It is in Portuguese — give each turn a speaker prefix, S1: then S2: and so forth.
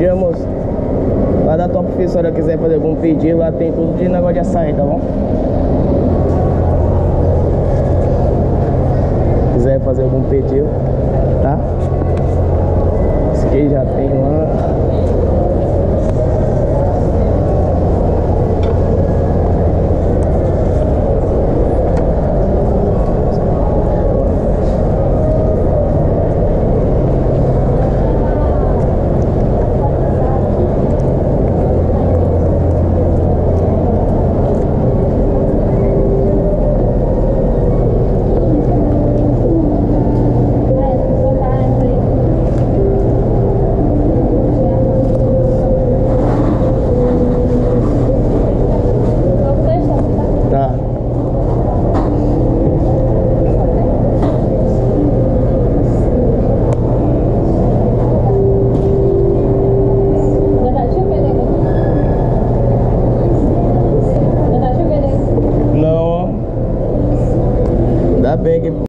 S1: Dia, moço. Lá da tua professora quiser fazer algum pedido, lá tem tudo de negócio de açaí, tá bom? Quiser fazer algum pedido.